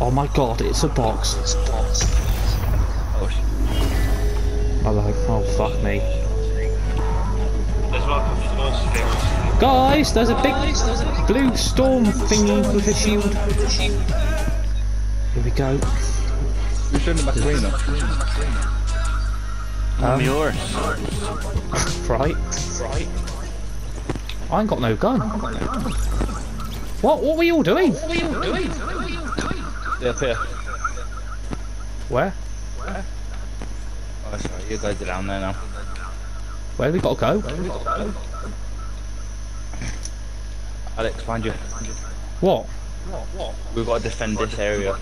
Oh my god, it's a box. Oh, sh- Oh, like, oh fuck me. There's like a force field. Guys, there's a big blue storm thingy with a shield. Here we go. You're showing the Macarena. Um, yours. Right. Right. I ain't got no gun. What? What were you all doing? What were you all doing? Yeah, up here. Where? Where? Oh, sorry, you guys are down there now. Where we got to go? Alex, find you. What? What? We've got to defend this area.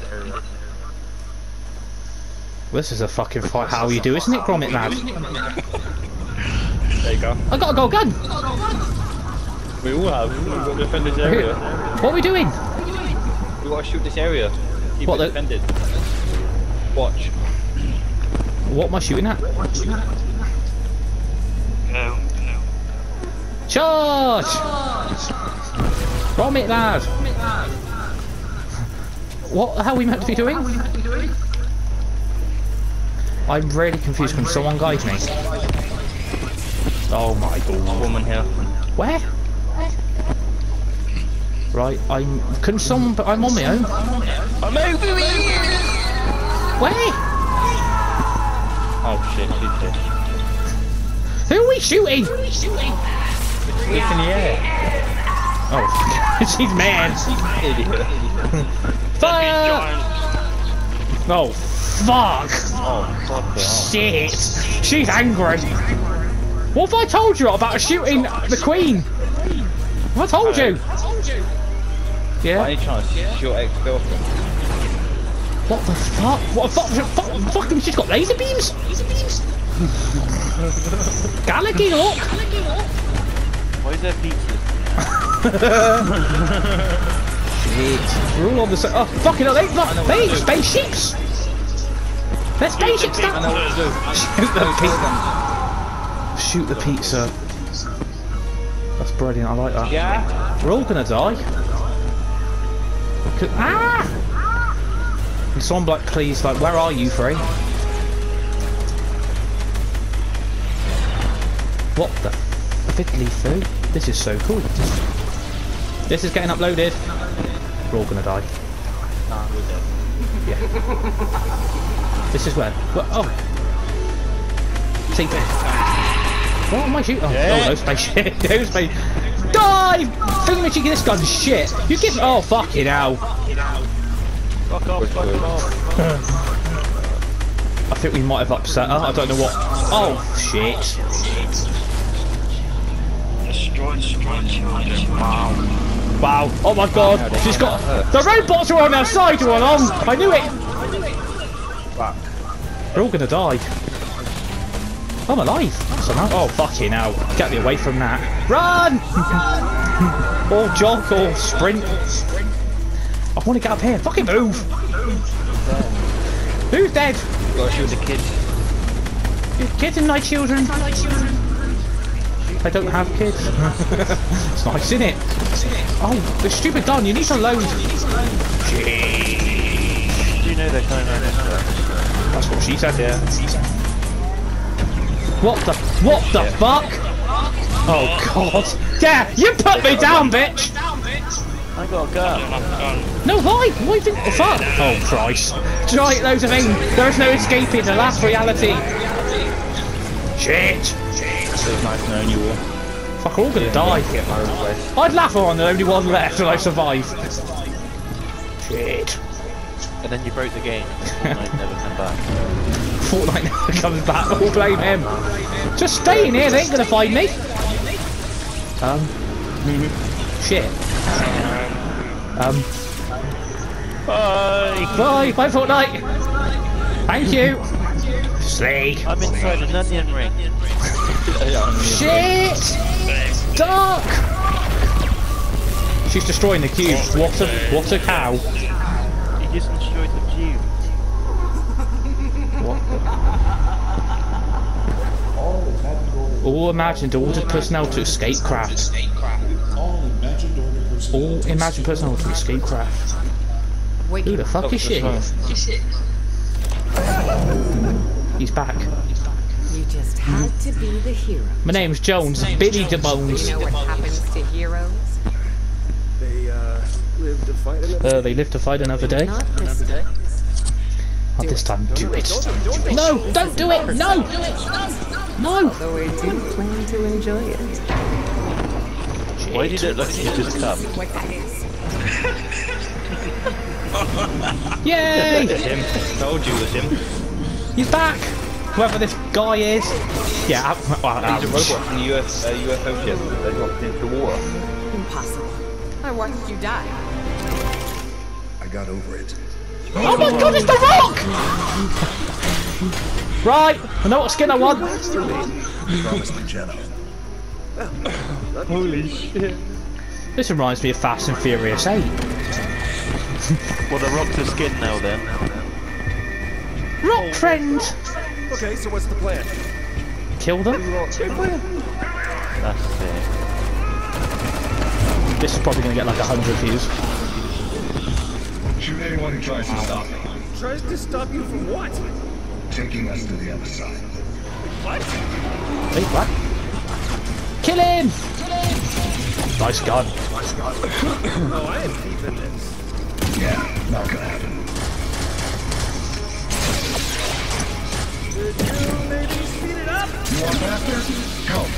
This is a fucking fight. How you do, isn't it, Gromit lad? There you go. I got a gold gun. We all have. We've got to defend this area. What are we doing? We've got to shoot this area. Keep What it the- defended. Watch. What am I shooting at? No, no. Charge! Gromit lad. What hell are we meant to be doing? I'm really confused. Can someone guide me? Oh my god. Woman here. Where? Where? Right, I'm. Can someone. But I'm on my own. I'm over here! Where? Oh shit, she's here. Who are we shooting? It's in the air. Oh, she's mad. Idiot. Fire! Giant. Oh, fuck! Oh, fuck hell. Oh. Shit! She's angry. What have I told you about shooting the queen? What have I told you? Yeah. By any chance, she's your ex-girlfriend? What the fuck? What the fuck? fuck fucking, she's got laser beams. Gallagher, look. Why is there pizza? Shit. We're all on the same. Oh, fucking hell, they, look, they spaceships. They're spaceships now. what to do. Shoot the pizza. Shoot the pizza. That's brilliant, I like that. Yeah? We're all gonna die. Could- ah! And someone like, please, like, where are you, Free? What the fiddly foo? This is so cool. This is getting uploaded. We're all gonna die. Nah, we're dead. Yeah. this is where. What? Oh. See. What am I shooting? Oh, Yeah. oh no spaceship. no space. Die! Thinking this gun's shit. You give. Oh fucking hell. Fuck off, fuck off. I think we might have upset her. I don't know what. Oh shit. Destroy, destroy children. Wow. Wow. Oh my god. She's got. The robots are on our side all along. I knew it. Fuck. We're all gonna die. I'm alive. Somehow. Oh fucking hell. Get me away from that. Run! Or jog or sprint. I want to get up here. Fucking move. Who's dead? Gotta shoot the kids. Your kids and my children. I don't have kids. it's nice, isn't it? Oh, the stupid gun. You need to load. Do you know they're coming around? That's what she said. Yeah. What the? What the fuck? Oh god. Yeah, you put me down, bitch. I got a gun. No, why? Why didn't the fuck? Oh Christ. Giant loads of aim. There is no escaping the last reality. Shit. It was nice knowing you all. Fuck, we're all gonna die. Get my request. I'd laugh on the only one left and I survived. Shit. And then you broke the game. Fortnite never come back. Fortnite never comes back. We'll blame him. Just stay in here. They ain't gonna find me. Um. Shit. Um. Bye! Bye. Bye, Fortnite. Thank you. Slay. I'm inside an onion ring. Shit! Dark! She's destroying the cube. What a what a cow. All imagined ordered personnel to escape craft. All imagined personnel. All imagined personnel to escape craft. Wake Who the fuck is she? He's back. You just had to be the hero. My name's Jones, Billy You DeBones. know what happens to heroes? They uh, live to fight another. Uh, they live to fight another day. Not this time. Not this time. Do it. No, don't do it. No. No. Though I do plan to enjoy it. Why did it look like you just come? What that is. Him. Told you it was him. He's back. Whoever this guy is. Yeah. I, well, He's a robot from the US, uh, UFO ship they dropped into the water. Impossible. I watched you die. I got over it. Oh my god, it's the rock! right, I know what skin I want. Promised Magello. Holy shit. This reminds me of Fast and Furious 8. Well, the rock's the skin now then. Rock friend! Okay, so what's the plan? Kill them? That's it. This is probably going to get like 100 views. Shoot anyone who tries to stop me. Tries to stop you from what? Taking us to the other side. What? Hey, what? Kill him! Kill him! Nice gun. Nice gun. oh, I am deep in this. Yeah, not gonna happen. Could you maybe speed it up? You want faster? Come.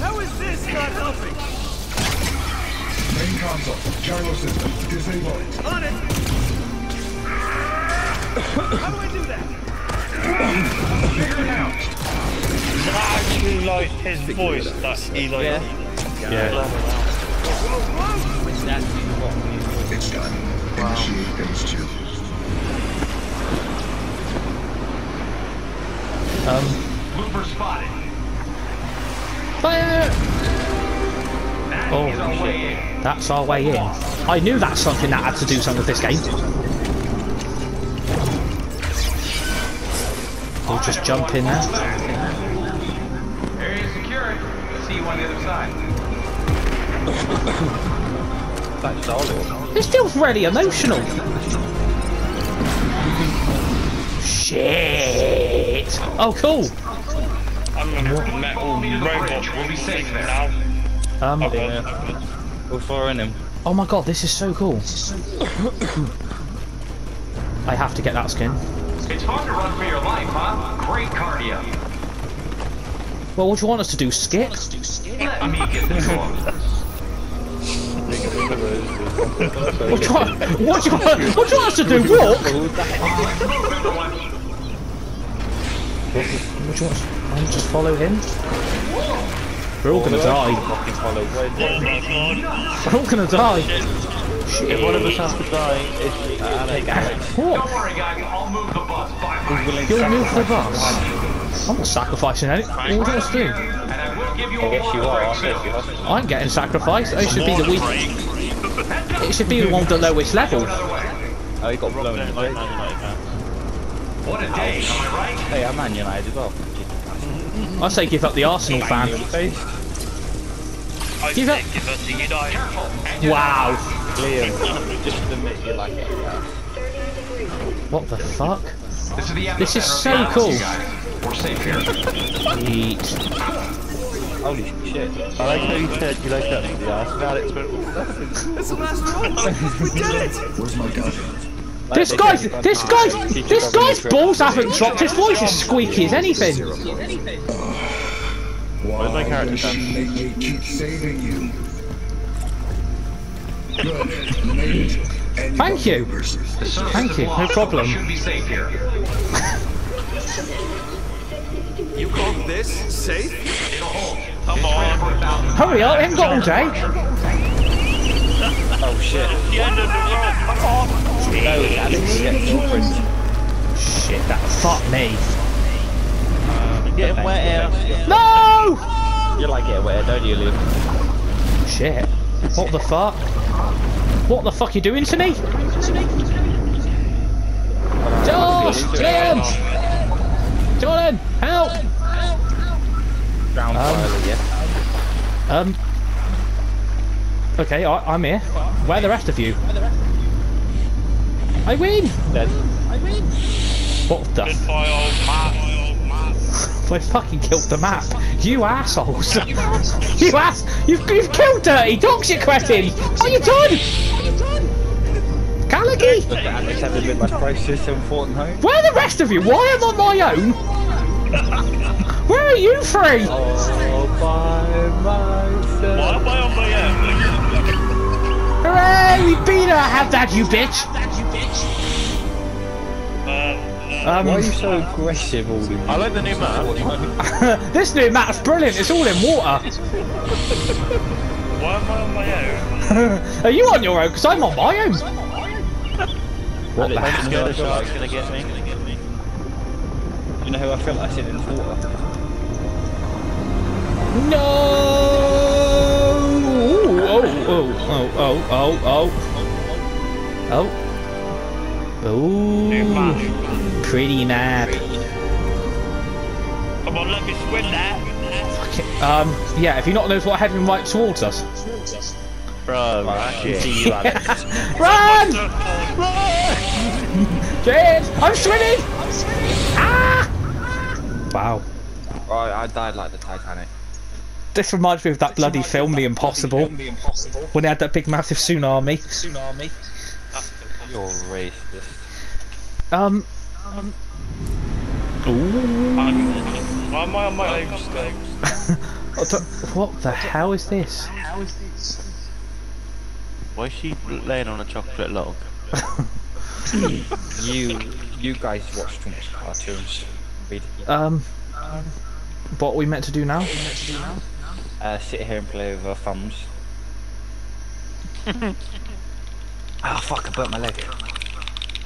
How is this not helping? Main console. Gyro system. Disable it. On it! How do I do that? Figure it out. I actually like his voice that he like. Yeah. It's done. Initiate phase two. Um. Looper spotted. Fire! Oh, that's our way in. I knew that's something that had to do something with this game. We'll just jump in there. Area secured. See you on the other side. That's solid. This feels really emotional. Shit! Oh, cool. I'm a metal robot. We'll be safe there. now. Um, Yeah. We're following him. oh my god, this is so cool. I have to get that skin. It's fun to run for your life, huh? Great cardio. Well, what do you want us to do? Skip? Let me get the tour. What do you want, what do you want, what do you want us to do? Walk? What do you want? us- just follow him? We're all gonna die. Fucking follow. Oh my god. We're all gonna die. If one of us has to die, it's Alec. What? Don't worry, guys. I'll move the bus. Bye bye. You'll move the bus. I'm not sacrificing any. What do you want to do? I will give you a I guess you are, you? soon. You have to- I ain't getting sacrificed. I should be the weak. It should be the one the lowest level. Another. Oh, he got blown Don't in the like face. Man United fans. What a day, am I right? Hey, I'm Man United as well. I say give up the Arsenal fan. In the face. I Give up. give us a United. Wow. Liam, just admit you like it. What the fuck? This is the This is so violence, cool. We're safe here. Eat. Holy shit. I like how you said you like that. Yeah, that's about it. But It's the last one! we did it! Where's my gun? This guy's, this guy's, this guy's balls haven't dropped. His voice is squeaky as anything. Why my character does make me keep saving you? Good. Made it. Thank you. papers. The surface Thank you, no problem. We should be safe here. You call this safe? It'll hold. Come on. For a thousand. Hurry up, I haven't got all day. Oh shit. The end of the world. Come. No, Alex, get girlfriend. Shit, that fuck me. getting wet out. No! You like it wet, don't you, Liam? Shit. What the fuck? What the fuck are you doing to me? Josh! Liam! Jordan! Help! Ground pilot, yeah. Um. Okay, I, I'm here. Where are the rest of you? I win! Dead. What the? f- Goodbye, old map. I fucking killed the map. You assholes! you ass! You've, you've killed Dirty! Toxic Cretin! Are you done? Gallagher! Alex having midlife crisis in Fortnite. Where are the rest of you? Why am I on my own? Where are you three? All by myself. Why am I on my own? Hooray! We beat her! Have that, you bitch! Um, Why are you so aggressive all the time? I like the new map. this new map's brilliant. It's all in water. why am I on my own? Are you on your own? Because I'm on my own. What the I'm hell? scared the shark's gonna get me. You know who I feel like I sit in the water? No! Ooh, Oh, oh, oh, oh, oh, oh. Oh. New map. Ooh. Pretty map. Come on, let me swim that. Um, yeah, if he not knows what heading right towards us. Bro, I can see you, Alex. Run! James! I'm swimming! I'm swimming! Ah! Wow. Oh, I died like the Titanic. This reminds me of that bloody film, The Impossible, The Impossible. when they had that big massive tsunami. Tsunami. You're racist. Um. Ooh. I'm, why am I on my own still? What the, what the hell is this? Why is she laying on a chocolate log? You, you guys watch too much cartoons. Read. Um. What are we meant to do now? Uh, sit here and play with our thumbs. Ah, fuck! I burnt my leg.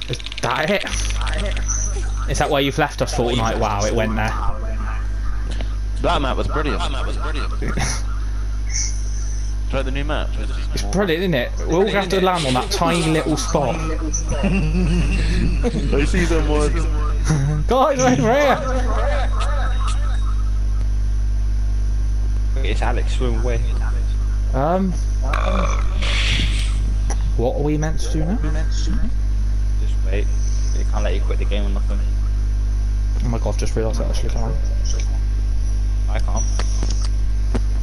Is that it? Is that where you've left us, Fortnite? Wow, it went there. That map was brilliant. That map was brilliant. Try the new map. It's brilliant, isn't it? We're all gonna have to land on that tiny little spot. I see them ones. Guys, over here! It's Alex swim away. Um. What are we meant to do now? Just wait. They can't let you quit the game or nothing. Oh my god, I've just realised I actually can't. I can't.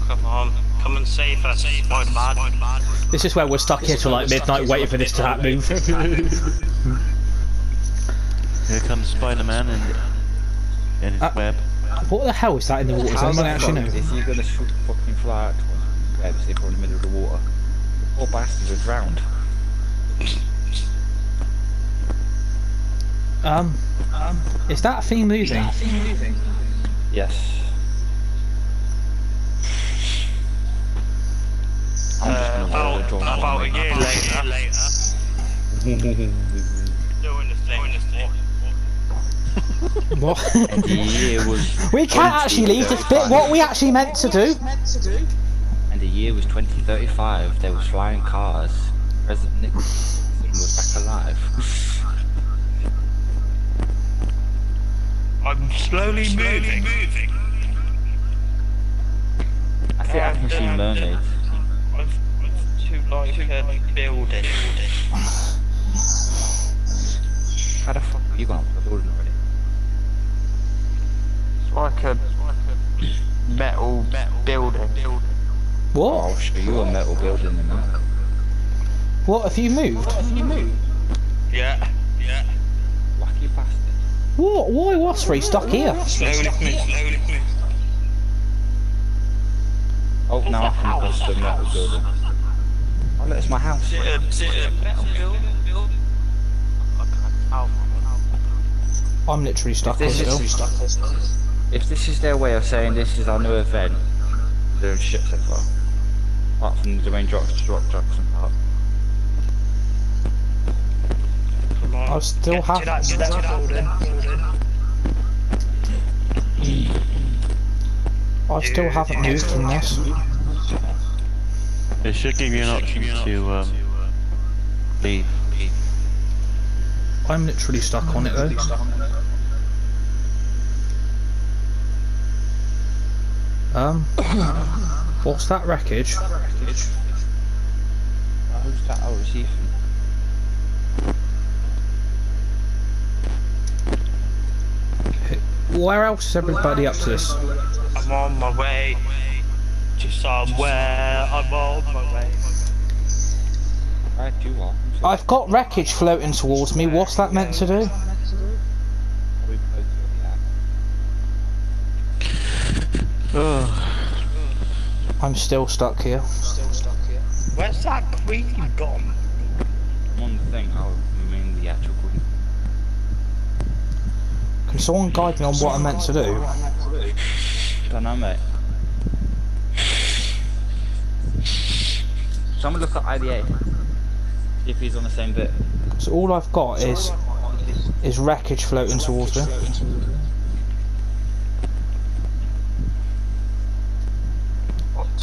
Come on, come and save us, my man. This is where we're stuck here till like midnight waiting for this to happen. Here comes Spider-Man and in his Uh, web. What the hell is that in the water? Does anyone actually know? If you're gonna shoot fucking fly out towards webs, they're in the middle of the water. The poor bastards are drowned. Um, um, is that thing moving? Yes. I'm just Uh, about, about a year later, doing the thing. What? Year was. we can't actually leave this bit. What we actually meant to do? And the year was 2035. There was flying cars. President Nixon was back alive. I'm slowly moving. I think I can see mermaids. I've to like a building. How the fuck have you gone up to the building already? It's like a metal building. Oh, What? I'll show you a metal building in a minute. What have you moved? Yeah, yeah. Lucky bastard. What? Why was we stuck here? Slowly move, slowly move. Oh, now I can cross the metal building. Oh, look, it's my house. Is it a, is it a metal building? building? I can't tell. I'm literally stuck here This is- still. If this is their way of saying this is our new event, they're doing shit so far. Apart from the main drops, drop Jackson Park. Come on. I still Get have. to that, get to that building. I still haven't moved from this. It should give you an option to um, leave. I'm literally stuck on it though. Um, what's that wreckage? who's that? Oh, it's Ethan. Where else is everybody up to this? I'm on my way to somewhere. I'm on my way. I do want. I've got wreckage floating towards me. What's that meant to do? I'm still stuck here. Where's that queen gone? One thing, I'll mean the actual queen. Can someone guide me on what I'm meant to do? Don't know, mate. Someone look at IDA. If he's on the same bit. So all I've got is is wreckage floating towards me.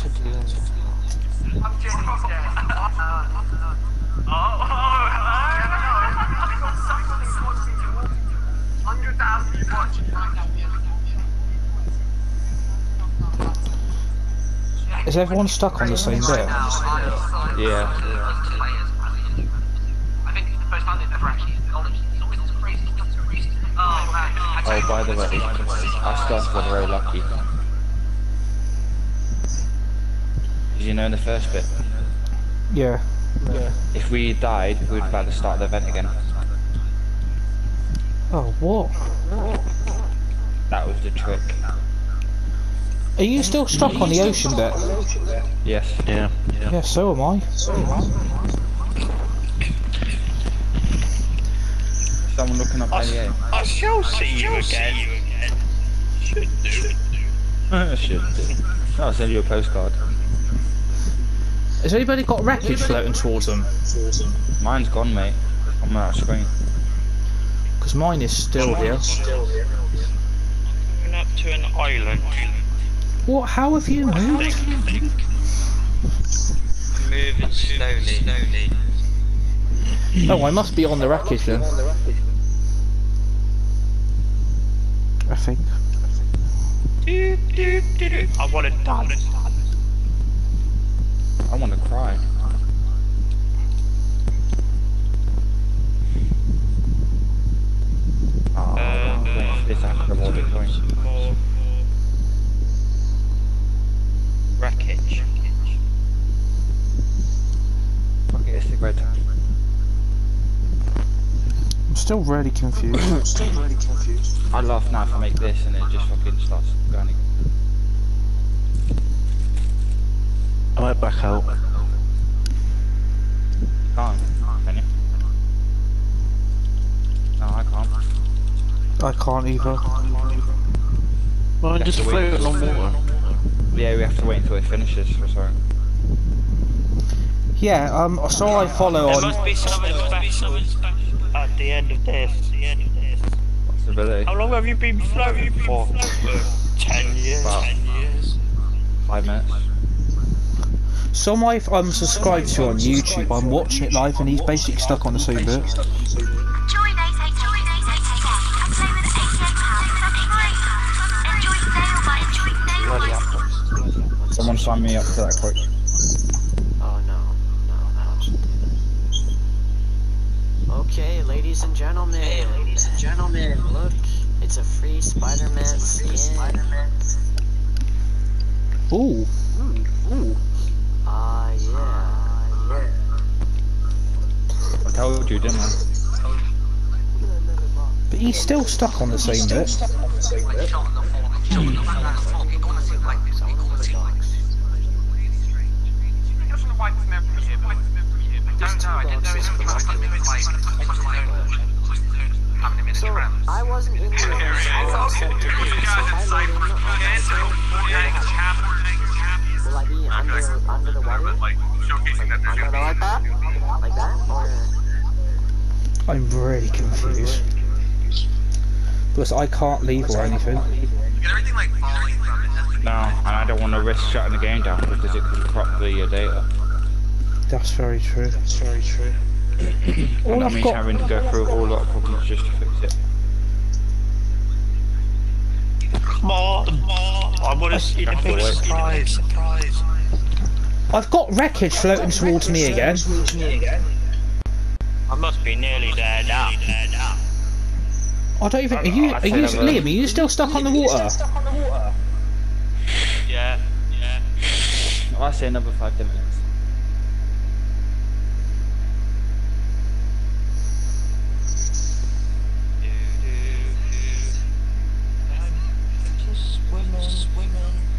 Is everyone stuck on the same bit? Yeah. Oh, by the way, our stuff were very lucky. Did you know in the first bit? Yeah. yeah. If we died, we would about to start the event again. Oh, what? That was the trick. Are you still stuck on the ocean bit? Yes. Yeah. Yeah, so am I. Someone looking up IDA. I shall see you again. Should do. Should do. I'll send you a postcard. Has anybody got wreckage floating towards them? Mine's gone, mate. On that screen. Because mine is still here. Going up to an island. What? How have you moved? Moving slowly. slowly. Oh, I must be on the wreckage then. I think. I want to dance. I want to cry. Oh, Uh, this after all the point. More wreckage. Fuck it, it's the red. I'm still really confused. I laugh now if I make this and it just fucking starts going again. I might back out. Can't, can you? No, I can't. I can't either. Mine have just floating on water. Yeah, we have to wait until it finishes for sorry. Yeah, um, so I follow There on. must be something special at the end of this. The end of this. Possibility. How long have you been floating for? Ten years. About- Ten years. Five minutes. Some I've um, subscribed to on YouTube, I'm watching it live and he's basically stuck on the same bit. Join 888 join 888 and play with 88 pounds for free. Enjoy nail bite, enjoy nail bite. Someone sign me up for that quick. Oh no, no, Okay, ladies and gentlemen. Hey, ladies and gentlemen. Look, it's a free Spider-Man skin. Ooh. Ah, I told you, didn't I? But he's still stuck on the same bit. Hmm. So, I wasn't in the Will I be under, under the water? Like, under the like that? Like that? Or... Uh, I'm really confused. Because I can't leave or anything. No, and I don't want to risk shutting the game down because it could corrupt the uh, data. That's very true. That's very true. And All that I've means got. having to go through all lot of problems just to fix it. Come on. I want to see the big surprise. Surprise. I've got wreckage floating towards me again. I must be nearly there now. I don't even. Oh, are you? Are you Liam? Are you still stuck on the water? Yeah, yeah. I say another five ten minutes.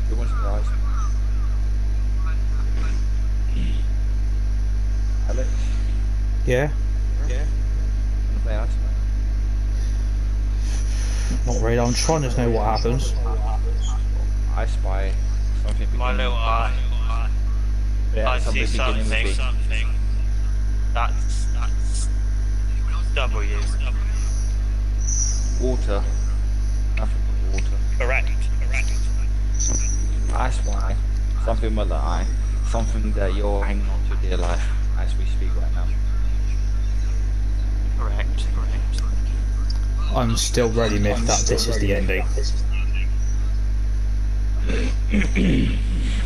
Good one, guys. Alex, Yeah. wanna play ice? Not really. I'm trying to know what happens. I spy something. My beginning little with eye. Yeah, I see something beginning with something. Something. That's that's W. Water. Nothing but water. Correct. Correct. I spy something with the eye. Something that you're hanging on to dear life as we speak right now. Correct. Correct. I'm still ready myth that this is the ending.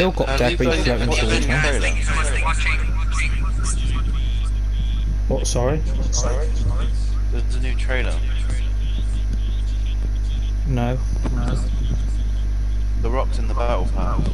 still got debris floating towards me. What? Sorry. There's a new trailer. No. The Rock's in the battle pass.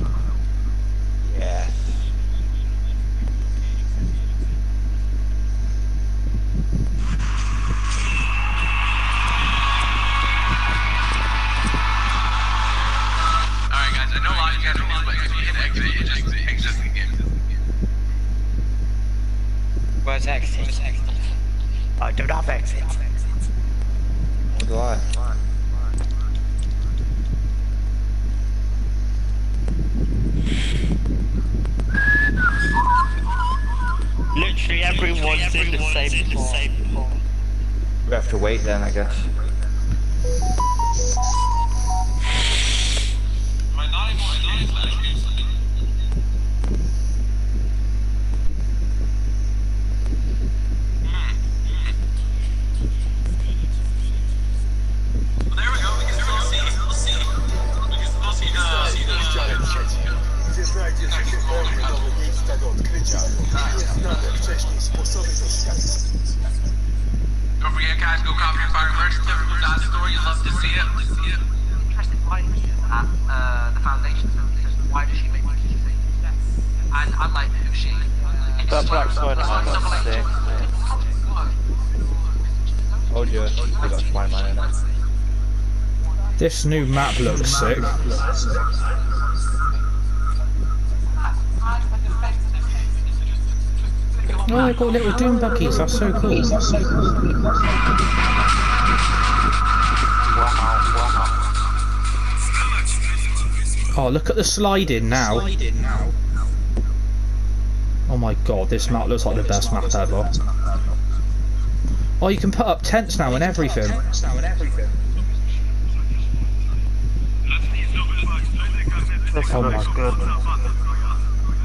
Where's exit? I do not exit. What do I? Literally everyone's in the same spot. We have to wait then, I guess. Don't forget, guys, go copy your fire merch certificate from that store. You love to see it. See it. interesting point at uh, the foundation because why does she make money and I like who she That black spider man Stuff got like- sick. Told you, we got Spider-Man in it. This new map looks sick. Oh, I got little doom buggies. That's so cool. Oh, look at the sliding now. Oh my god, this map looks like the best map ever. Oh, you can put up tents now and everything. This Oh looks my- good.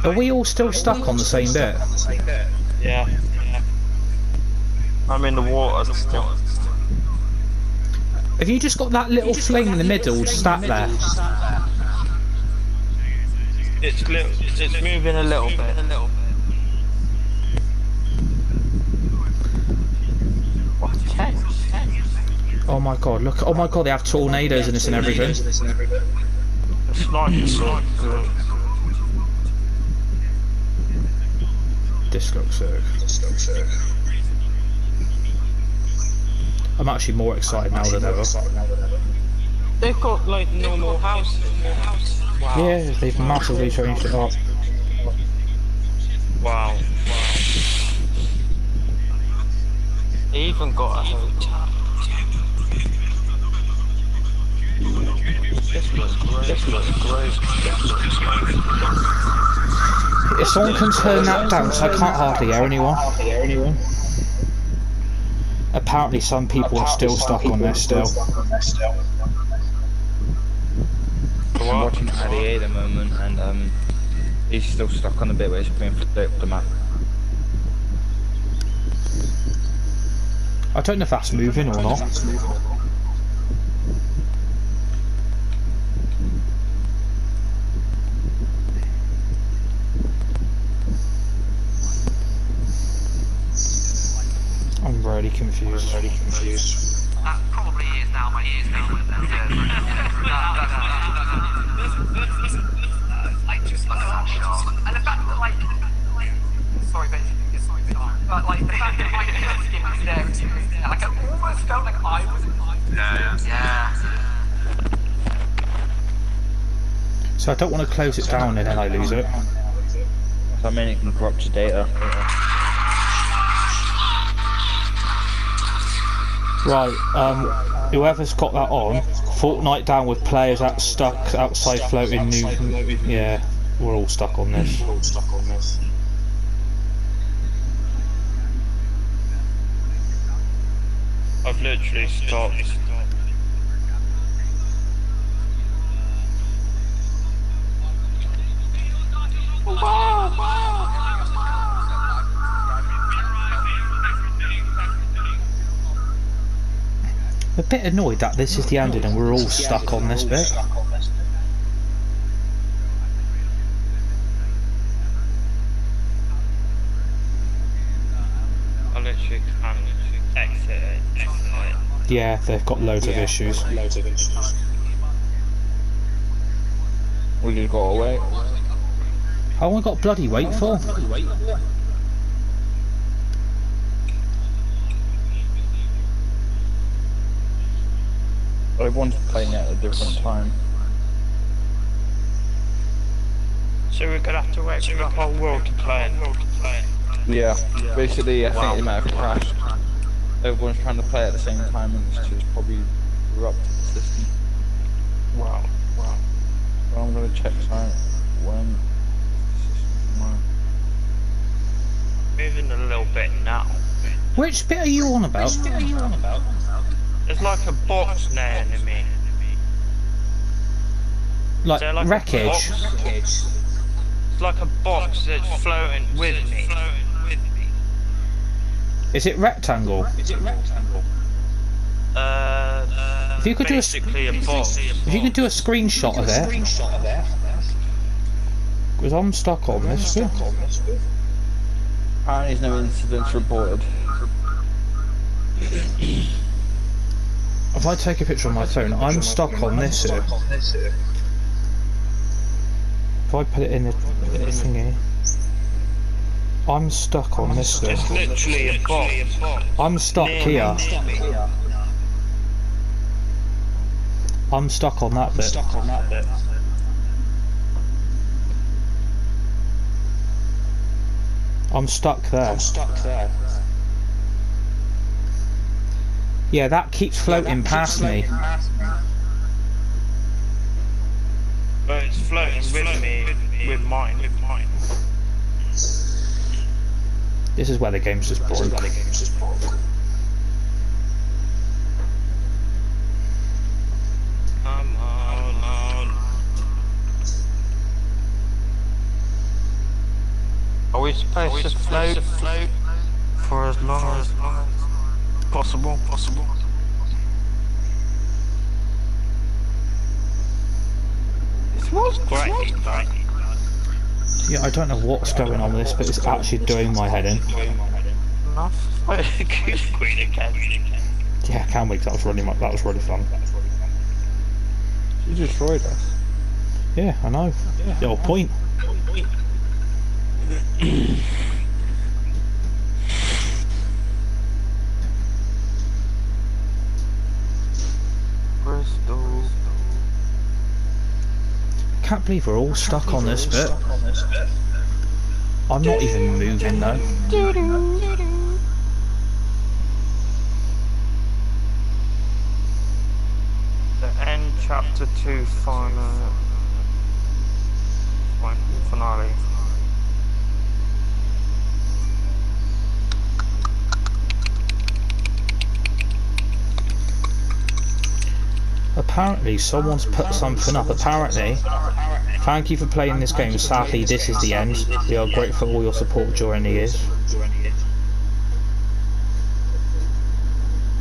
Are we all still stuck on the same bit? Yeah. I'm in the water still. Have you just got that little flame in the middle stat there? It's little, it's moving a little bit. What? Oh my god, look. Oh my god, they have tornadoes in this and everything. It's not so good. This looks sick. I'm actually more excited now than ever. They've got like normal houses. Wow. Yeah, they've massively changed it up. Wow. Wow. They even got a hotel. This looks great. This looks great. This looks great. If someone can turn that down, 'cause I can't hardly hear anyone. Apparently, some people are still stuck on this still. I'm watching Addy at the moment, and um, he's still stuck on the bit where he's being flipped the map. I don't know if that's moving or not. I'm really confused. Really confused. That probably is now my ears now. Like just like that shot, and the fact that like, sorry, basically, sorry, but like the fact that my skin was there, was there, like I almost felt like I was. Yeah, yeah. So I don't want to close it down and then I lose it. So I mean, it can corrupt your data. Right, um, whoever's got that on, Fortnite down with players that stuck outside floating new. Yeah, we're all stuck on this. I've literally stopped. A bit annoyed that this is the ending and we're all stuck on this bit. I literally can't exit it. Exit it. Yeah, they've got loads of issues. We just got away. How long I got bloody wait for? Everyone's playing it at a different time. So we're gonna have to wait for the whole world to play it. Yeah, basically, I think it might have crashed. Everyone's trying to play at the same time, and it's just probably corrupted the system. Wow. Wow. Well, I'm gonna check something when. Moving a little bit now. Which bit are you on about? There's like a box near me. Like, Is there like a wreckage? It's like a box that's floating with me. Is it rectangle? Is it rectangle? Uh, If you could do a, a box. if you could do a screenshot of it, because I'm stuck on this bit. Apparently, there's no incidents reported. If I take a picture on my phone, I'm stuck on this here. If I put it in the, thingy, I'm stuck on this bit. It's literally a box. I'm stuck here. I'm stuck on that bit. I'm stuck there. Yeah, that keeps floating past me. But it's floating with me, with mine, with mine. This is where the game's just broke. Come on, on. Are we supposed to float to float for as long as possible? Possible. This was great. Right? Yeah, I don't know what's going on with this, but it's actually doing my head in. Queen again. Yeah, I can't wait. That was really, mu- that was really fun. You destroyed us. Yeah, I know. Your point. Can't believe we're all stuck on this bit. I'm not even moving though. The end chapter 2 final. Final finale. Apparently, someone's put something up. Apparently, thank you for playing this game. Sadly, this is the end. We are grateful for all your support during the years.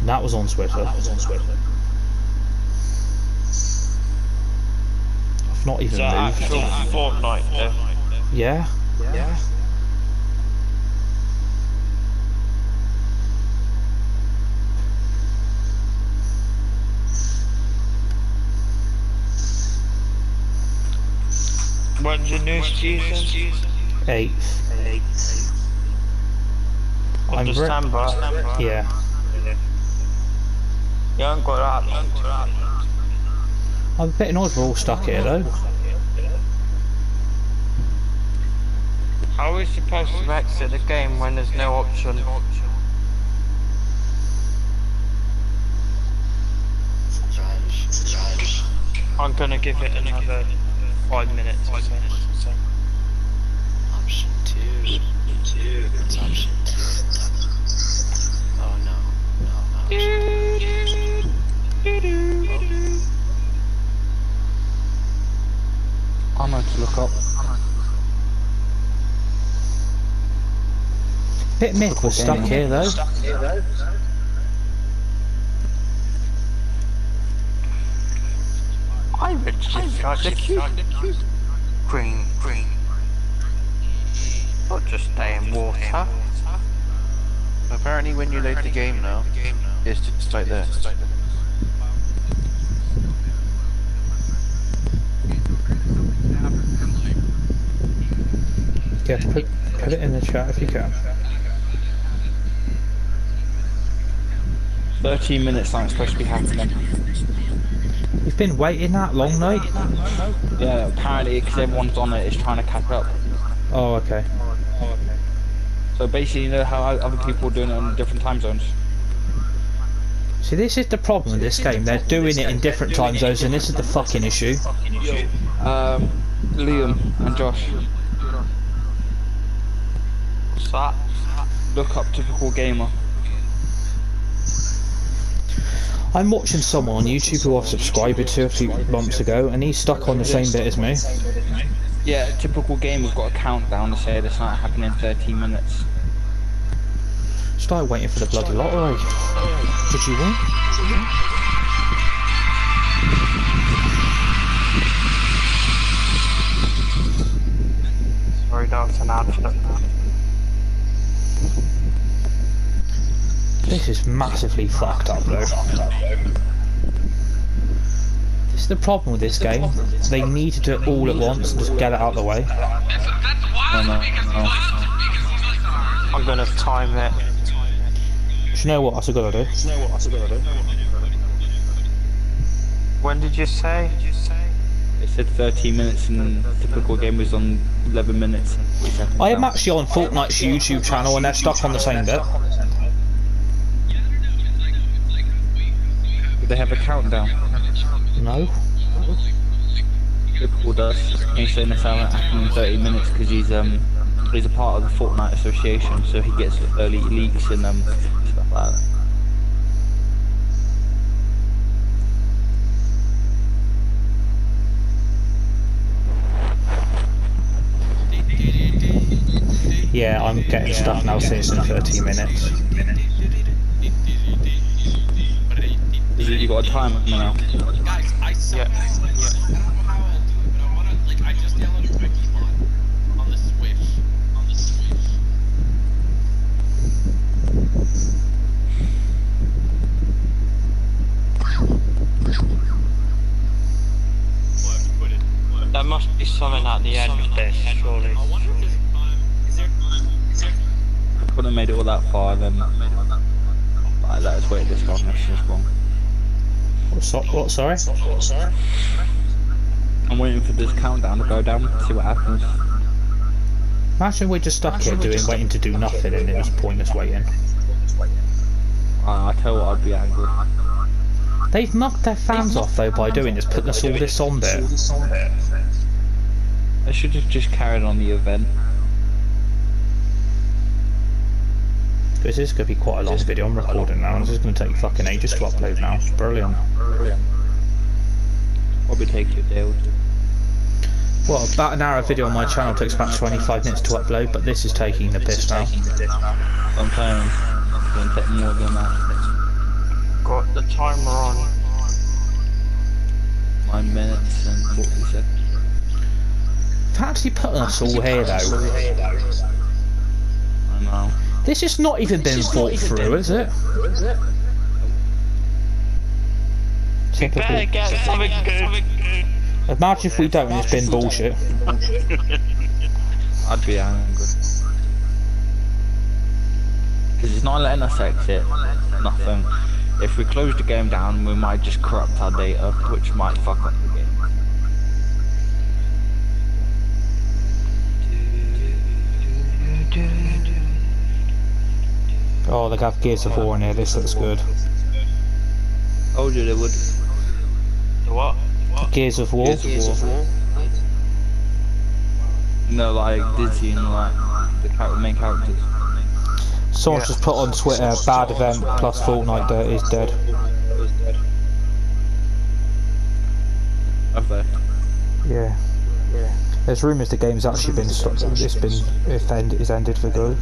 That was on Twitter. I've not even Is that moved. actual Fortnite there? Yeah. Yeah. When's your new season? Eighth. Of I'm re- December. Yeah. You haven't got that long. I'm a bit annoyed we're all stuck here though. How are we supposed to exit the game when there's no option? I'm gonna give it another five minutes or so. Option two. Two. It's option two. Oh no. No, no. I'm going to look up. Bit mid, we're stuck here though. I would just like the cute. Green, green. Not just stay in water. Apparently when you load the game now, it's just like this. Yeah, put, put it in the chat if you can. 13 minutes like it's supposed to be happening. You've been waiting that long though? Yeah, apparently because everyone's on it, it's trying to catch up. Oh, okay. So basically, you know how other people are doing it on different time zones? See, this is the problem with this game. They're doing it in different time zones, and this is the fucking issue. Um, Liam and Josh. What's that? Look up typical gamer. I'm watching someone on YouTube who I've subscribed to a few months ago, and he's stuck on the same bit as me. Yeah, typical gamer's got a countdown to say this might happen in 13 minutes. Start waiting for the bloody lottery. Did you win? Sorry, that was an advert. This is massively fucked up though. This is the problem with this game. They need to do it all at once and just get it out of the way. I'm gonna time it. Do you know what? That's a good idea. When did you say? It said 13 minutes and typical game was on 11 minutes. and 40 seconds I am actually on Fortnite's YouTube channel and they're stuck on the same bit. They have a countdown? No. Typical does. He's saying this out happening in 30 minutes because he's um he's a part of the Fortnite Association, so he gets early leaks and um stuff like that. Yeah, I'm getting stuff now since in 30 minutes. You, you got a timer now. Yeah. There must be something at the end of this, surely. Couldn't have made it all that far then. Like, let us wait this long, that's What, so, what sorry? I'm waiting for this countdown to go down, see what happens. Imagine we're just stuck here doing, waiting to do nothing and it was pointless waiting. I tell you what, I'd be angry. They've mugged their fans off though by doing this, putting us all this on there. I should have just carried on the event. This is going to be quite a long video, I'm recording now, and this is going to take fucking ages to upload now. Brilliant. Probably take you a day or two. Well, about an hour video on my channel takes about 25 minutes to upload, but this is taking the piss now. Sometimes it's going to take more than that. Got the timer on. Nine minutes and 40 seconds. Fancy putting us all here though. I know. This has not even been thought through, is it? Typical. Better get something good. Imagine if we don't and it's been bullshit. I'd be angry. Because it's not letting us exit. Nothing. If we close the game down, we might just corrupt our data, which might fuck up the game. Oh, they have Gears of War in here, this looks good. Told you they would. The what? Gears of War. Gears of War. No, like Dizzy and like the char- main characters. Someone's just put on Twitter, bad event plus Fortnite dirt is dead. Have they? Yeah. Yeah. There's rumours the game's actually been stopped. It's been if end is ended for good.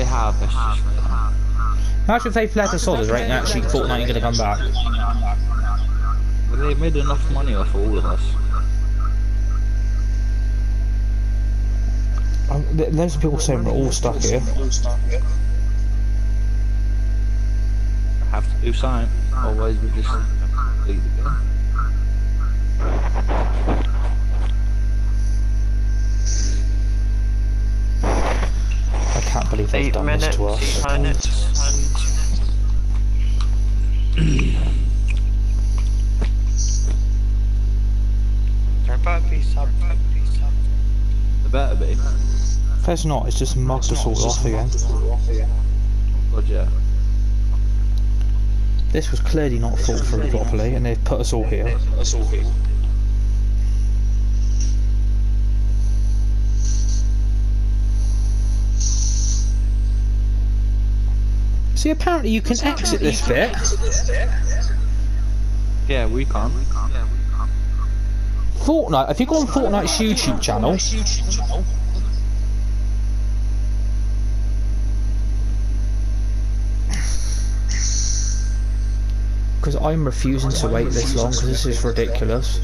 They have. It's just, Imagine if they fled us all, right? And actually Fortnite gonna come back. well, they made enough money off all of us. Um, th- Loads people saying we're all stuck here. Have to do something. Otherwise, we just leave the game. I can't believe they've Eight done this minutes to us. and, and there better be some. There better be. If there's not, it's just mugged us all off again. God, yeah. This was clearly not thought through properly, and they've put us all here. See, apparently you can exit this bit. Yeah, we can't. Fortnite, if you go on Fortnite's YouTube channel, because I'm refusing to wait this long because this is ridiculous.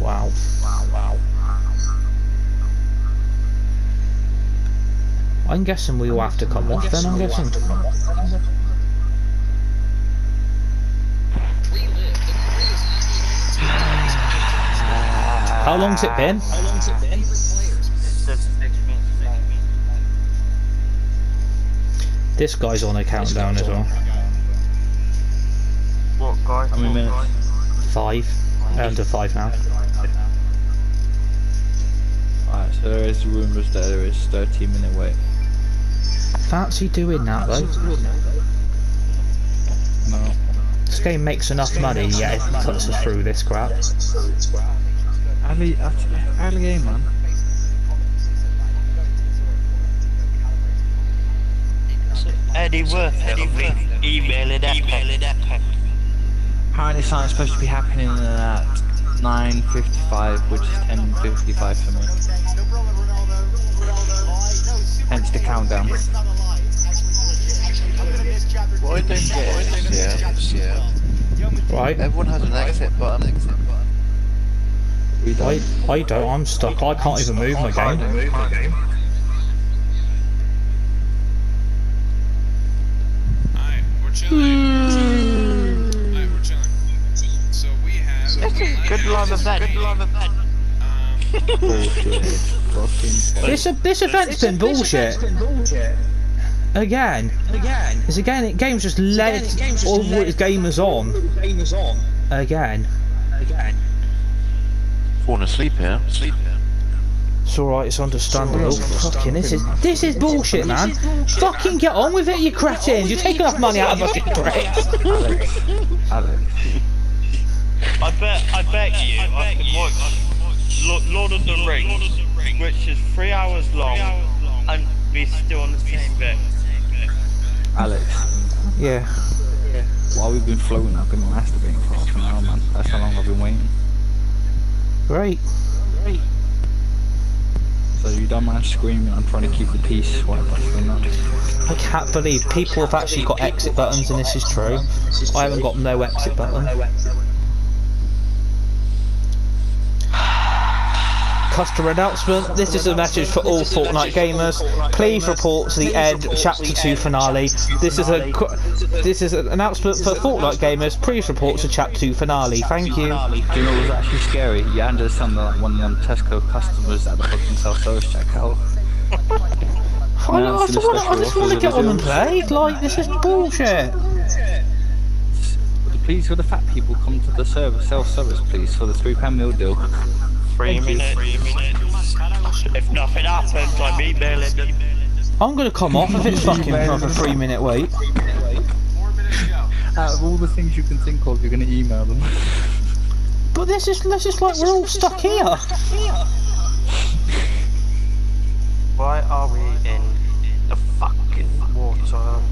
Wow. Wow, wow. I'm guessing we will have to come off then, I'm guessing. How long's it been? This guy's on a countdown as well. What guy? How many minutes? Five. Under five now. Alright, so there is rumours that there is 13 minute wait. Fancy doing that though. No. This game makes enough money, yet if it puts us through this crap. Early, early game, man. Eddie Worth, Eddie Worth, email it up, email it up. Apparently something's supposed to be happening at 9.55, which is 10.55 for me. Hence the countdown. What I don't get is, yeah, yeah. Right? Everyone has an exit button. Exit button. We I, don't. I don't, I'm stuck. I can't even move my game. This is good love event. Good love event. Bullshit. Fucking This, this event's been bullshit. Again. Again. It's again, it game's just led all its gamers on. Again. Again. Falling asleep here. Sleep here. It's alright, it's understandable. Fucking, this is this is bullshit, man. Fucking get on with it, you cretins. You're taking enough money out of us, you pricks. Alex. I bet, I bet you, I could watch Lo- Lord of the Rings, which is three hours long, and be still on the same bit. Alex. Yeah. yeah. While we've been floating, I've been masturbating for half an hour, man. That's how long I've been waiting. Great. Great. So you don't mind screaming, I'm trying to keep the peace while I'm doing. I can't believe people have actually got exit buttons and this is true. I haven't got no exit button. Customer announcement. This is a message for all Fortnite gamers. Please report to the End Chapter 2 finale. This is a this is an announcement for Fortnite gamers. Please report to Chapter 2 finale. Thank you. Do you know what was actually scary? You understand that one of them Tesco customers at the fucking self-service checkout. I, I just want to I just want to get on and play. Like this is bullshit. Please, for the fat people, come to the service, self-service, please, for the three-pound meal deal. Three minutes. If nothing happens, I'm emailing them. I'm gonna come off if it's fucking another three minute wait. Out of all the things you can think of, you're going to email them. But this is this is like we're all stuck here. Why are we in the fucking water?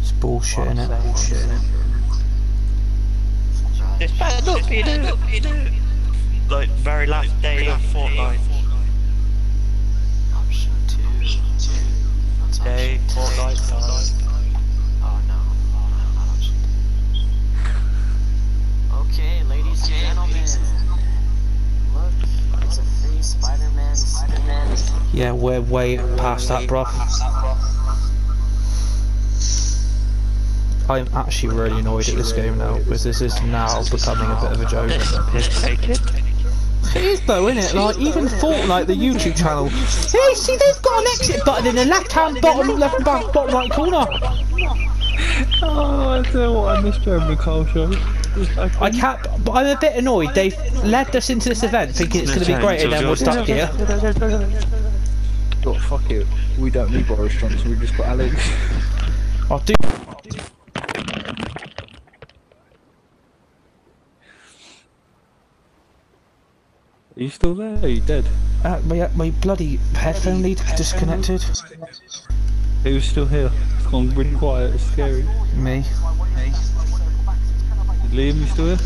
It's bullshit, innit? This better not be the like very last day of Fortnite. Day, Fortnite, Fortnite. Oh no. Okay, ladies and gentlemen. Look, it's a free Spider-Man, Spider-Man. Yeah, we're way past that, bruv. I'm actually really annoyed at this game now because this is now becoming a bit of a joke. Take it. It is though, isn't it? Like even Fortnite, the YouTube channel. Hey, see, they've got an exit button in the left-hand bottom, left back, bottom right corner. Oh, I tell you what, I miss Jeremy Kyle show. I can't. But I'm a bit annoyed. They've led us into this event thinking it's going to be great, and then we're stuck here. Oh, fuck it. We don't need Boris Johnson, we just got Alex. I'll do. Are you still there? Are you dead? Uh, my, my bloody headphone lead disconnected. Who's still here? It's gone really quiet, it's scary. Me. Me. Liam, you still here?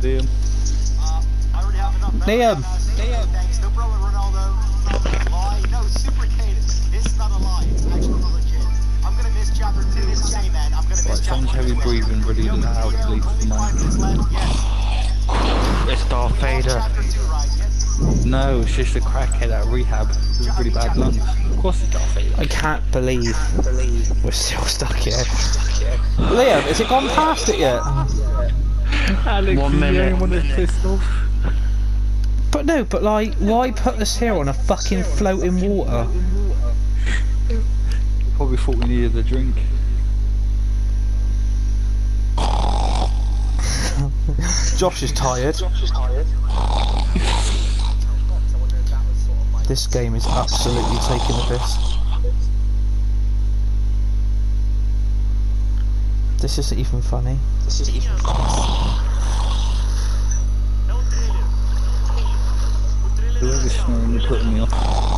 Liam. Liam. Thanks, I'm gonna miss chapter two. This is hey, man. I'm gonna miss Right, chapter change heavy breathing, ready to how to leave the mind. It's Darth Vader. No, it's just a crackhead at rehab with really bad lungs. Of course it's Darth Vader. I can't believe we're still stuck here. Liam, has it gone past it yet? Alex, One minute. one that's pissed off. But no, but like, why put us here on a fucking floating water? Probably thought we needed a drink. Josh is tired. This game is absolutely taking the piss. This isn't even funny. This isn't even Whoever's snoring, you're putting me off.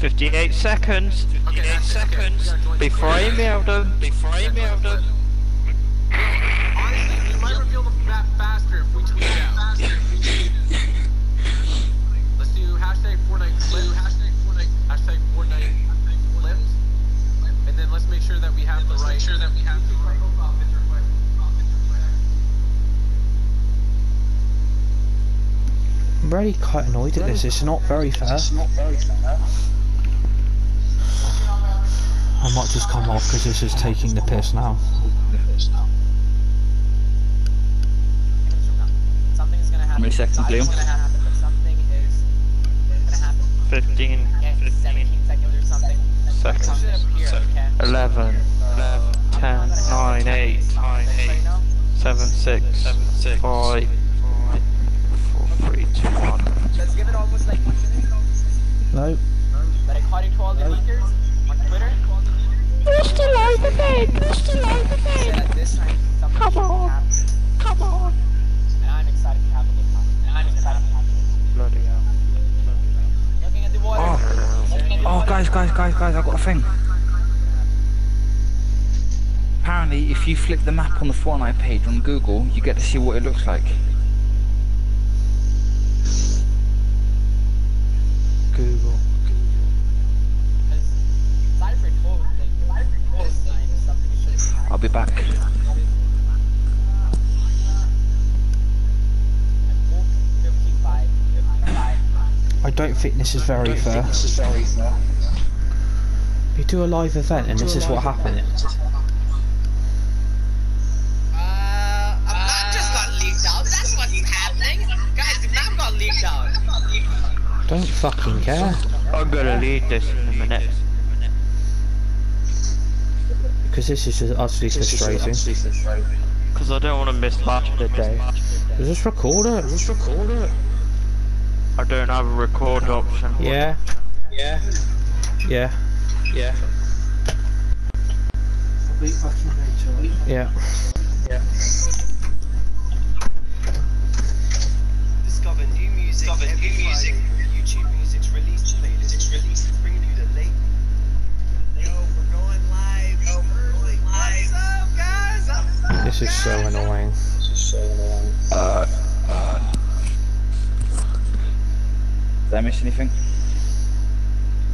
Fifty-eight seconds. Fifty-eight seconds. Before I emailed them. Before I emailed them. Honestly, we might reveal the map faster if we tweet it out. Let's do hashtag Fortnite clip. Hashtag Fortnite. Hashtag Fortnite clips. And then let's make sure that we have the right. Make sure that we have the right. I'm really quite annoyed at this. It's not very fair. I might just come off because this is taking the piss now. Something's gonna How many seconds, I don't know Liam? what's gonna happen, but something is gonna happen. Fifteen. Seconds or something. Seconds. It should appear, okay? 11, 10, 9, 8, 7, 6, 5, 4, 3, 2, 1. Let's give it almost like one minute. No. But according to all the leakers on Twitter, Push the live event! Push the live said at this time Come on. Come on! And I'm excited to have a look. And I'm excited to have a look. Bloody hell. Looking at the water. Oh, the oh, water. guys, guys, guys, guys! I got a thing. Apparently, if you flick the map on the Fortnite page on Google, you get to see what it looks like. Google. Cypher told like this time something should happen. I'll be back. I don't think this is very fair. You do a live event and this is what happened. Uh, a map just got leaked out. That's what's happening. Guys, the map got leaked out. Don't fucking care. I'm gonna lead this in a minute. Because this is just utterly frustrating. Because I don't want to miss much of the day. Just record it. Just record it. I don't have a record option. Yeah. Yeah. Yeah. Yeah. Yeah. Yeah. Discover new music Discover new music. Friday. YouTube Music's release playlist. It's released, bringing you the late. Yo, we're going live. Yo, we're going live. What's up, guys? I'm This is so annoying. This is so annoying. Uh, uh. Did I miss anything?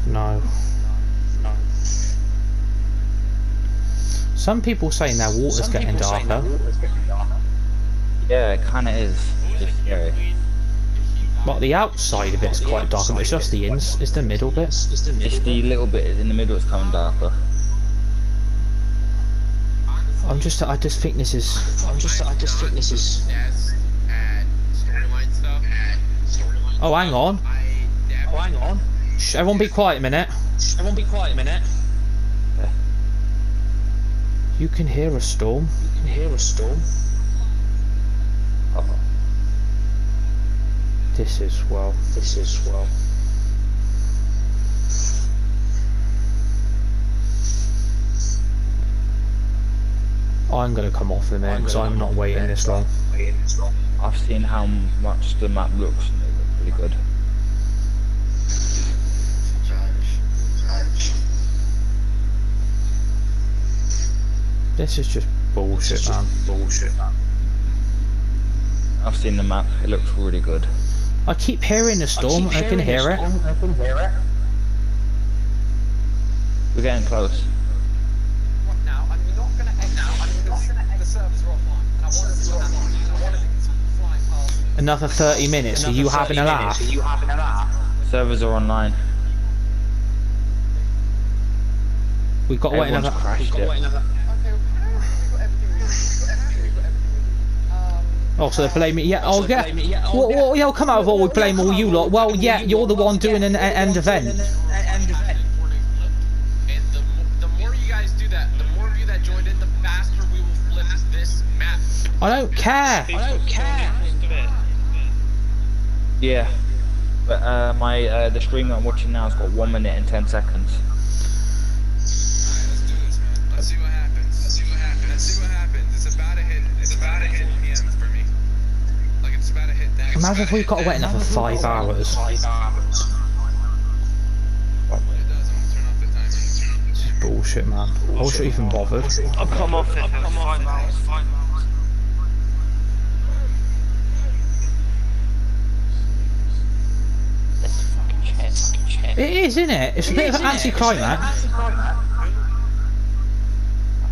No. No. Some people saying their water's Some getting people saying their darker. water's getting darker. Yeah, it kinda is. It's scary. But the outside of it's quite dark, but it's just the ins, it's the middle bit. It's the little bit in the middle that's coming darker. I'm just, I just think this is. I'm just, I just think this is. Oh, hang on. Oh, hang on. Shh, everyone be quiet a minute. Everyone be quiet a minute. You can hear a storm. You can hear a storm. This is, well. This is, well. I'm gonna come off in a minute because I'm not waiting this long. I've seen how much the map looks and it looks really good. This is just bullshit, man. Bullshit, man. I've seen the map, it looks really good. I keep hearing the storm. I, can hear it. I can hear it. We're getting close. What now? I mean, we're not gonna end now. I mean, the, the servers are offline. And I want to see what happens. I want to flying past. Another 30 minutes. Are you having a laugh? Are you having a laugh? Servers are online. We've got to wait Everyone's another. crashed Got it. wait another. Oh, oh, oh, so they're blaming. Yeah. Oh, yeah. Well, well, yeah. Come out of all. We blame all you lot. Well, yeah. You're the one doing an e- end event. And the, mo- the more you guys do that, the more of you that joined in, the faster we will flip this map. I don't care. I don't care. Yeah. But uh, my uh, the stream that I'm watching now has got one minute and ten seconds. Let's see what happens. Let's see what happens. Let's see what happens. It's about to hit. It's about to hit PM for me. Like it's about to hit. Imagine if we've got to wait another five hours. Five hours. This is bullshit, man. I wish I even bothered. I'll come off it for five hours. Five hours. It is, isn't it? It's a bit of an anticlimax.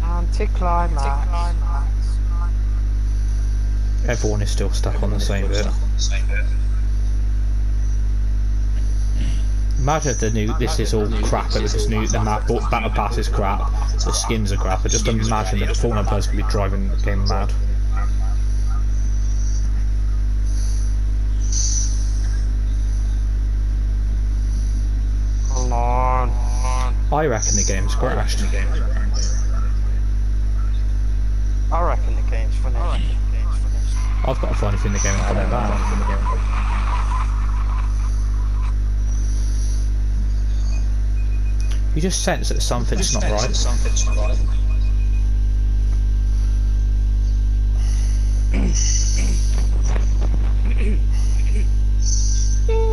Anticlimax. Everyone is still stuck on the same bit. Imagine if the new this is all crap and this new the map battle pass is crap, the skins are crap. I just imagine that the Fortnite players could be driving the game mad. I reckon the game's crashed. I reckon the game's finished. I've got a funny thing in the game ain't coming back. You just sense that something's not right.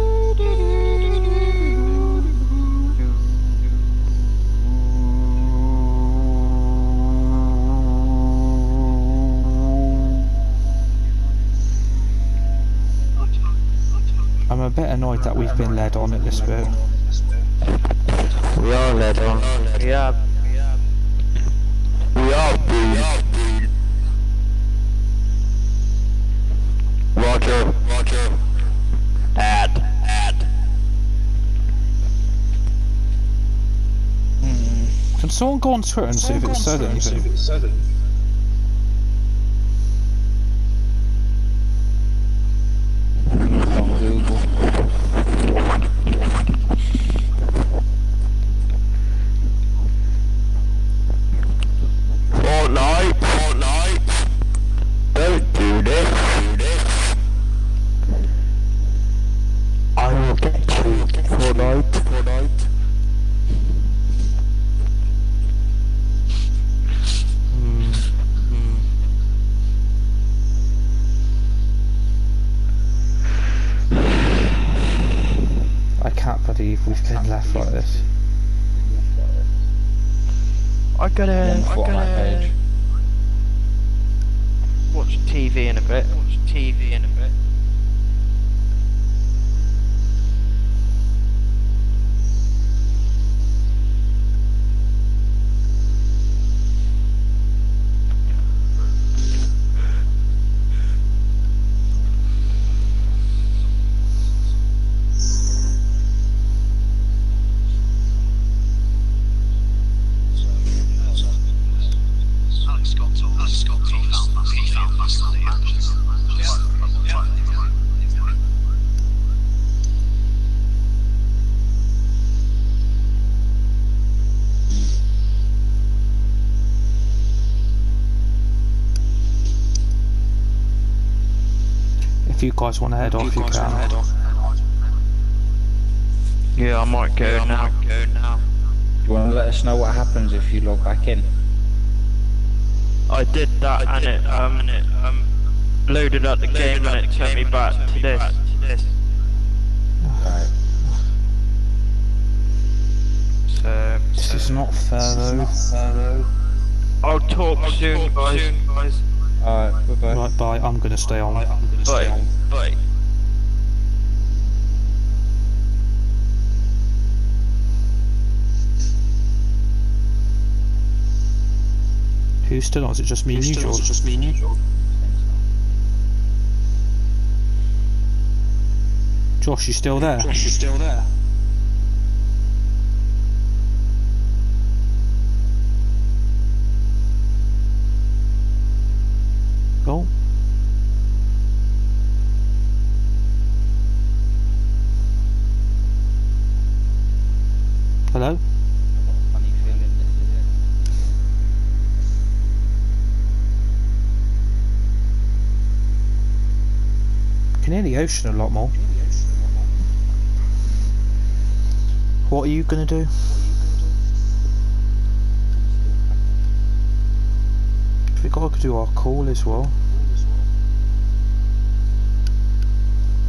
I'm a bit annoyed that we've been led on at this bit. We are led on. We are. We are being. Roger. Roger. Add. Add. Hmm. Can someone go on Twitter and see if it said anything? You guys want to head off, you can. Head off. Yeah, I might go now. Go now. Do you want to let us know what happens if you log back in? I did that and it um and it um loaded up the game and it took me back to this. Right. So This is not fair though. I'll talk soon, guys. Alright, bye bye. Right, bye. I'm gonna stay on. Bye. Who's still on? Is it just me and you, George? Just me and you, George. Josh, you still there? Josh, you still there? Oh. Hello? Funny feeling this is it. can hear the ocean a lot more. What are you gonna do? We gotta do our call as well.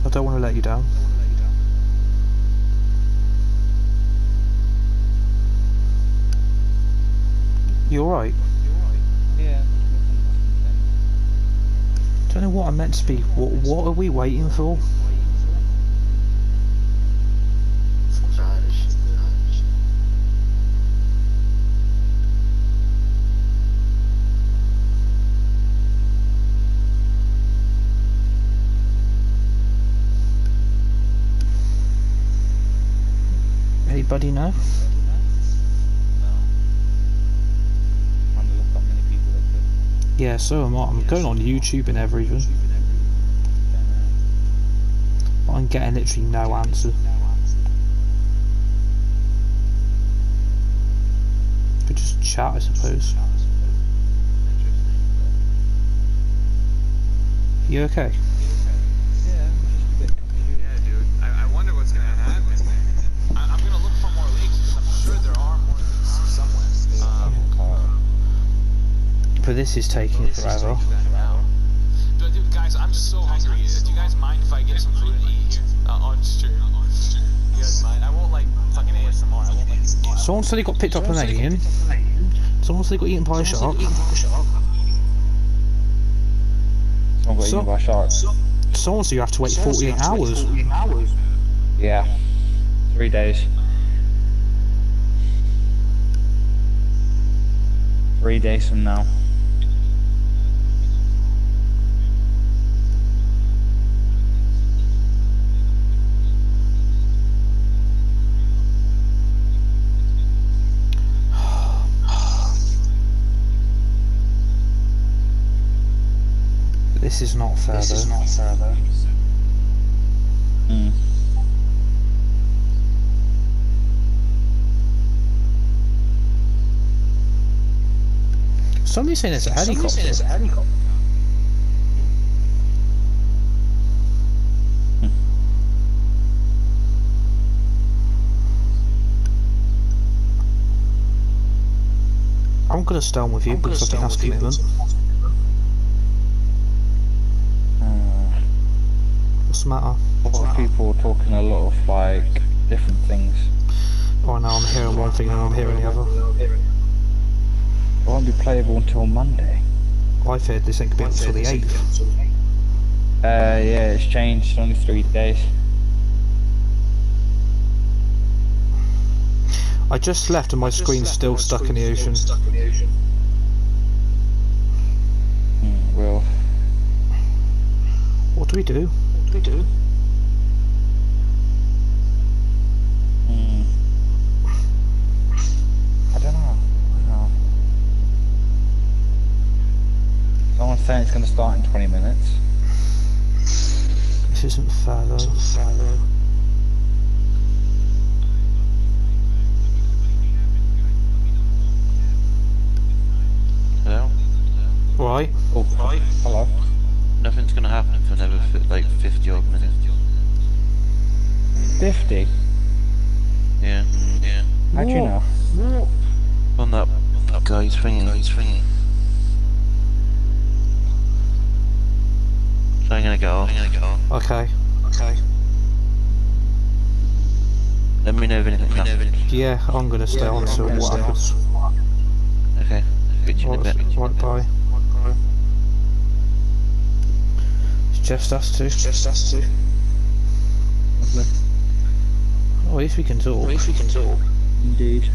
I don't want to let you down. You alright? Yeah. Don't know what I'm meant to be. What, what are we waiting for? Anybody know? Yeah, so am I. I'm going on YouTube and everything. But I'm getting literally no answer. could just chat, I suppose. You okay? But this is taking forever. but dude, guys, I'm so hungry. Do you guys mind if I get some food and eat here? Uh, on stream. You guys mind? I won't like fucking ASMR. I won't like. Someone said he got picked up an alien. Someone said he got eaten by a shark. Someone got So- eaten by sharks. Someone said you have to wait 48 hours. Yeah. Three days. Three days from now. This is not fair though. not fair though. Hmm. Somebody's saying it's a helicopter. I'm gonna stay on with you because I think that's commitment. What's the matter? A lot of people talking a lot of like different things. Oh now I'm hearing one thing and I'm hearing the other. It won't be playable until Monday. I've heard this ain't gonna be until the 8th. Uh, yeah, it's changed. It's only three days. I just left and my screen's still stuck in the ocean. Hmm, well, What do we do? What do we do? hmm. I don't know. I don't know. Someone's saying it's going to start in 20 minutes. This isn't fair though. Hello? Right. Oh, hello. Nothing's gonna happen for another fi- like 50 odd minutes. 50? Yeah, yeah. How do you know? On that, on that guy's thingy. Guy's thingy. So I'm gonna go off. I'm gonna go off. Okay. Okay. Let me know if anything happens. Yeah, I'm gonna stay on till what happens. Okay. Speak in a Right, bit. right, bye. Just us two. just us two. Lovely. Oh, at least we can talk. At least we can talk. Indeed.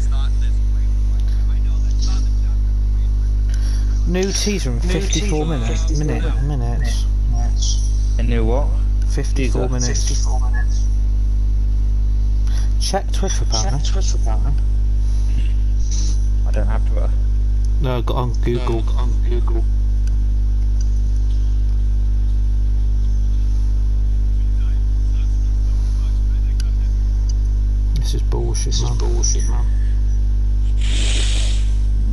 New teaser in 54 minutes. Minute, minutes. And new what? 54 minutes. 54 minutes. Check Twitter apparently. Twitter apparently. I don't have Twitter. No, got on Google. Got on Google. This is bullshit, This man. Is bullshit, man.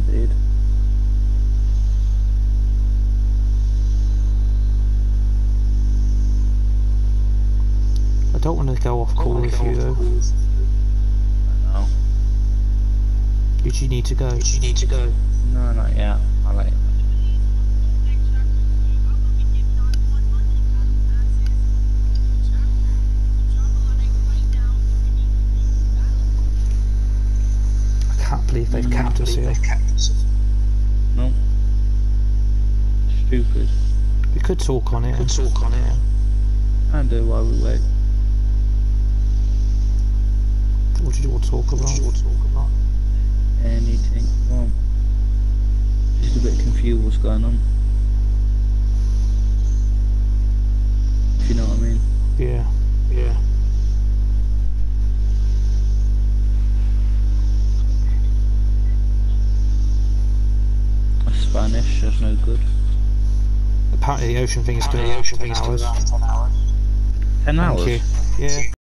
Indeed. I don't want to go off call with you though. No. Did you need to go? Did you need to go? No, not yet. I like. I can't believe they've mm, kept us here. No. Stupid. We could talk on it. Could talk on it. And do while we wait. What did you want to talk about? What did you want to talk about? Anything. Well, just a bit confused what's going on. If you know what I mean. Yeah. Yeah. Spanish, that's no good. Apparently the ocean thing is going to last 10 hours. 10 hours? Thank you. Yeah.